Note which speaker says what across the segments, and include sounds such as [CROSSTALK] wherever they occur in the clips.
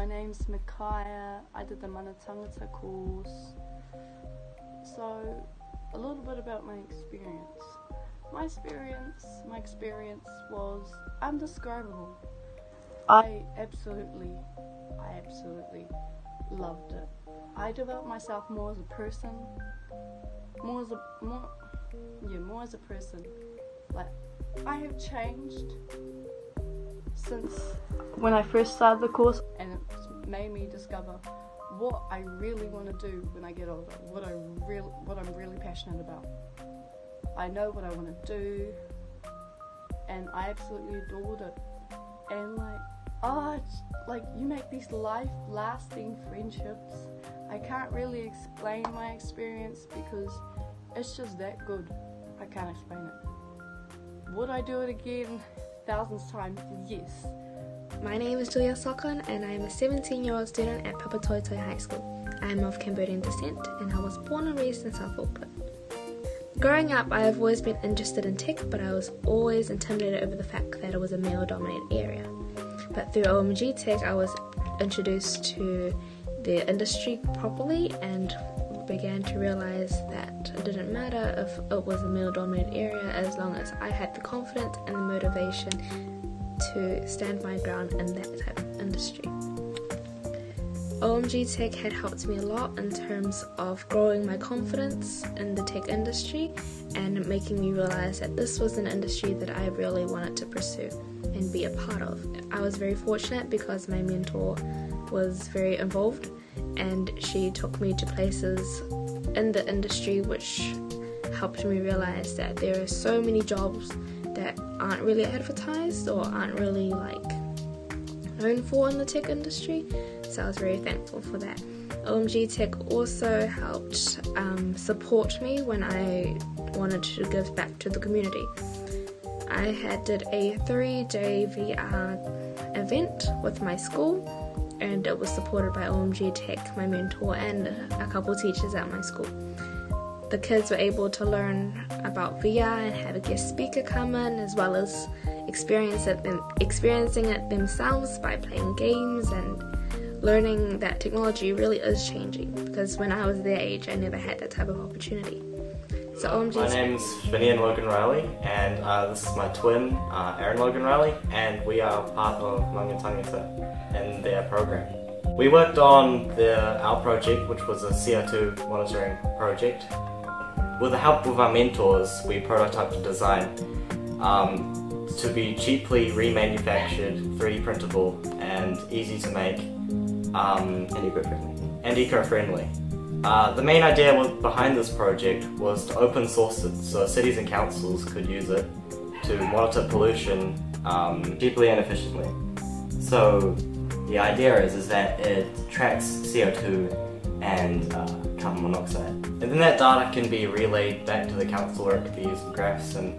Speaker 1: my name's Micaiah. I did the Mana Tangata course. So, a little bit about my experience. My experience, my experience was undescribable. I absolutely, I absolutely loved it. I developed myself more as a person, more as a more, yeah, more as a person. Like I have changed since when I first started the course, and made me discover what I really want to do when I get older. What I real, what I'm really passionate about. I know what I want to do, and I absolutely adored it. And like, oh, like you make these life-lasting friendships. I can't really explain my experience because it's just that good. I can't explain it. Would I do it again thousands times? Yes.
Speaker 2: My name is Julia Sokon and I am a 17 year old student at Papatoetoe High School. I am of Cambodian descent and I was born and raised in South Auckland. Growing up, I have always been interested in tech, but I was always intimidated over the fact that it was a male dominated area. But through OMG Tech, I was introduced to the industry properly and began to realize that it didn't matter if it was a male dominated area as long as I had the confidence and the motivation to stand my ground in that type of industry. OMG Tech had helped me a lot in terms of growing my confidence in the tech industry and making me realize that this was an industry that I really wanted to pursue and be a part of. I was very fortunate because my mentor was very involved and she took me to places in the industry which helped me realize that there are so many jobs that aren't really advertised or aren't really like known for in the tech industry so I was very thankful for that. OMG Tech also helped um, support me when I wanted to give back to the community. I had did a three-day VR event with my school and it was supported by OMG Tech, my mentor, and a couple teachers at my school. The kids were able to learn about VR and had a guest speaker come in as well as experience it them, experiencing it themselves by playing games and learning that technology really is changing because when I was their age, I never had that type of opportunity.
Speaker 3: So OMG. My name's Finian Logan Riley, and uh, this is my twin, uh, Aaron Logan Riley, and we are part of Mana Tangata and their program. We worked on the, our project, which was a CO2 monitoring project. With the help of our mentors, we prototyped a design um, to be cheaply remanufactured, 3D printable, and easy to make um,
Speaker 4: and eco-friendly.
Speaker 3: And eco-friendly. Uh, the main idea behind this project was to open source it so cities and councils could use it to monitor pollution um,
Speaker 4: cheaply and efficiently. So the idea is, is that it tracks CO2 and uh, carbon monoxide.
Speaker 3: And then that data can be relayed back to the council or it could be used in graphs and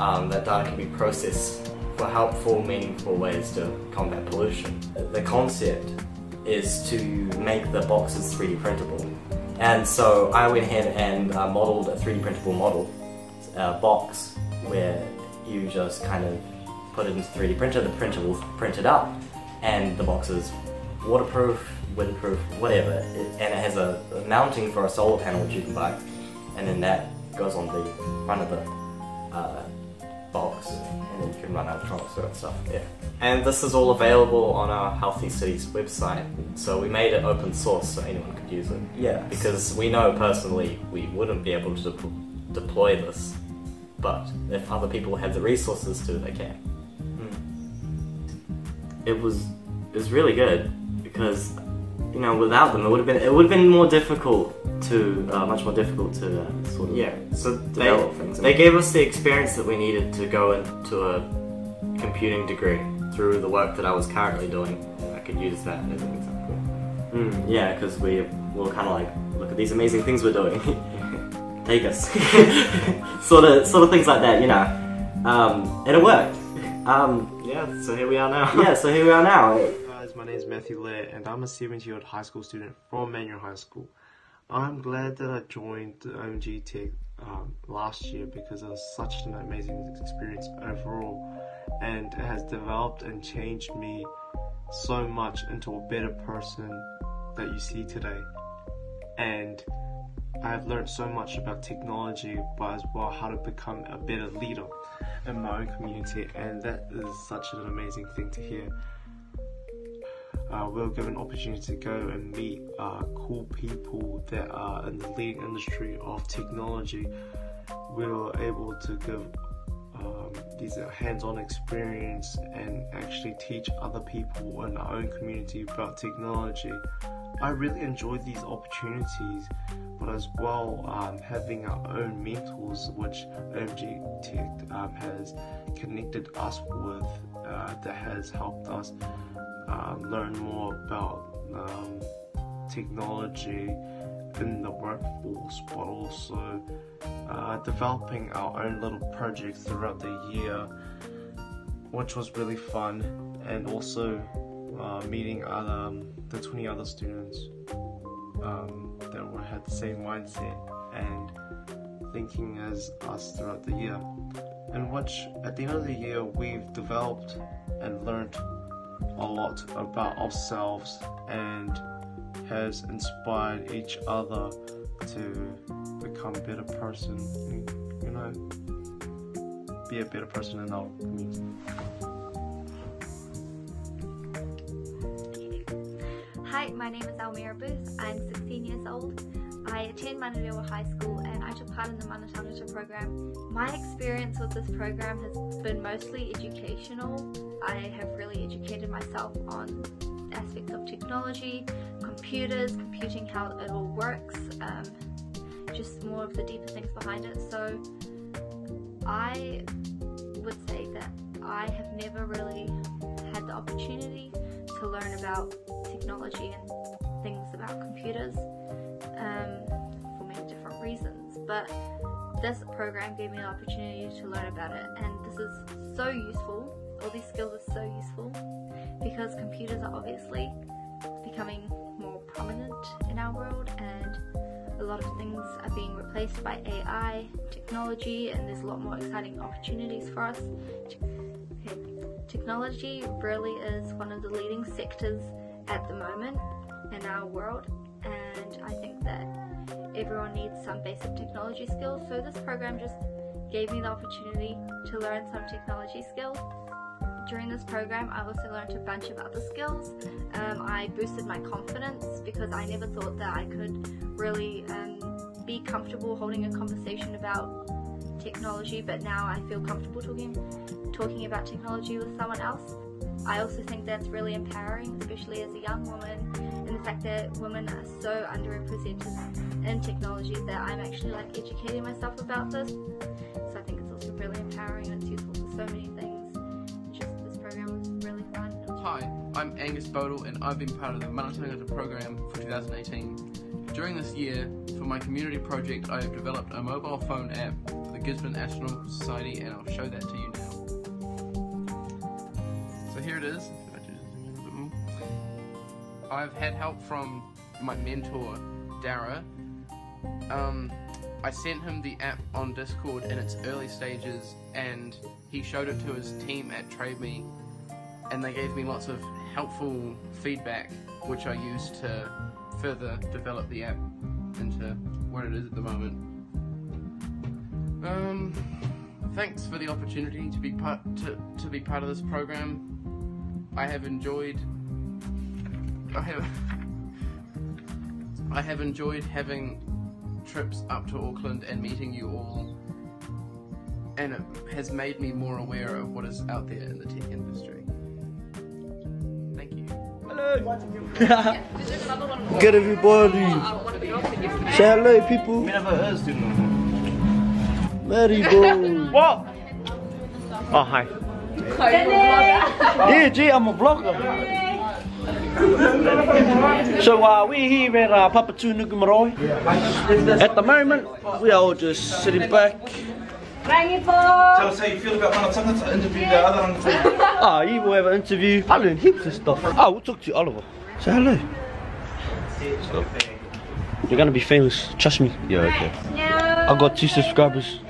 Speaker 3: um, that data can be processed for helpful, meaningful ways to combat pollution.
Speaker 4: The concept is to make the boxes 3D printable. And so I went ahead and uh, modeled a 3D printable model, a box where you just kind of put it into 3D printer, the printer will print it up, and the box is waterproof, windproof, whatever. It, and it has a, a, mounting for a solar panel which you can buy, and then that goes on the front of the uh, box, and then you can run electronics and stuff. Yeah.
Speaker 3: And this is all available on our Healthy Cities website. So we made it open source so anyone could use it.
Speaker 4: Yeah.
Speaker 3: Because we know personally we wouldn't be able to de deploy this, but if other people have the resources to, they can.
Speaker 4: Hmm. It was it was really good because you know without them it would have been it would have been more difficult to uh, much more difficult to uh, sort of
Speaker 3: yeah. So they, things. They gave us the experience that we needed to go into a computing degree through the work that I was currently doing. I could use that as an example.
Speaker 4: Mm, yeah, because we were kind of like, look at these amazing things we're doing. [LAUGHS] Take us. [LAUGHS] sort of, sort of things like that, you know. Um, and it worked. Um,
Speaker 3: yeah, so here we are now.
Speaker 4: yeah, so here we are now.
Speaker 5: Name is Matthew Lair, and I'm a 17-year-old high school student from Manual High School. I'm glad that I joined OMG Tech um, last year because it was such an amazing experience overall and it has developed and changed me so much into a better person that you see today. And I've learned so much about technology, but as well how to become a better leader in my own community, and that is such an amazing thing to hear. Uh, we were given an opportunity to go and meet uh, cool people that are in the leading industry of technology. We were able to give um, these hands-on experience and actually teach other people in our own community about technology. I really enjoyed these opportunities, but as well um, having our own mentors, which OMG Tech um, has connected us with, uh, that has helped us uh, learn more about um, technology in the workforce, but also uh, developing our own little projects throughout the year, which was really fun, and also uh, meeting um, the 20 other students um, that were, had the same mindset and thinking as us throughout the year. And which, at the end of the year, we've developed and learned a lot about ourselves and has inspired each other to become a better person, you know, be a better person in our community.
Speaker 6: Hi, my name is Almira Booth. I'm 16 years old. I attend Manurewa High School and I took part in the Mana program. My experience with this program has been mostly educational. I have really educated myself on aspects of technology, computers, computing, how it all works, um, just more of the deeper things behind it. So I would say that I have never really had the opportunity to learn about technology and things about computers um, for many different reasons. But this program gave me an opportunity to learn about it, and this is so useful. All these skills are so useful because computers are obviously becoming more prominent in our world, and a lot of things are being replaced by AI technology, and there's a lot more exciting opportunities for us. Technology really is one of the leading sectors at the moment in our world, and I think that everyone needs some basic technology skills. So this program just gave me the opportunity to learn some technology skills. During this program, I also learned a bunch of other skills. Um, I boosted my confidence because I never thought that I could really um, be comfortable holding a conversation about technology, but now I feel comfortable talking talking about technology with someone else. I also think that's really empowering, especially as a young woman, and the fact that women are so underrepresented in technology that I'm actually like educating myself about this. So I think it's also really empowering and it's useful for so many
Speaker 7: Hi, I'm Angus Bodle and I've been part of the Mana Tangata program for 2018. During this year, for my community project, I have developed a mobile phone app for the Gisborne Astronomical Society and I'll show that to you now. So here it is. I've had help from my mentor, Dara. Um, I sent him the app on Discord in its early stages and he showed it to his team at TradeMe and they gave me lots of helpful feedback which I used to further develop the app into what it is at the moment. Um, thanks for the opportunity to be part to, to be part of this program. I have enjoyed I have I have enjoyed having trips up to Auckland and meeting you all and it has made me more aware of what is out there in the tech industry. Thank you.
Speaker 8: Good everybody. Say hello, people. Maribo.
Speaker 5: What? Oh, hi.
Speaker 8: Yeah, gee, I'm a vlogger. So uh, we're here at uh, Papatūānuku Marae. At the moment, we are all just sitting back.
Speaker 9: Tell us how you feel about Mana Tangata, interview the other on the team.
Speaker 8: Ah, you will have an interview. I learned heaps of stuff. Oh, we'll talk to you, Oliver. Say hello. You're gonna be famous, trust me.
Speaker 9: Yeah, okay.
Speaker 8: I got two subscribers.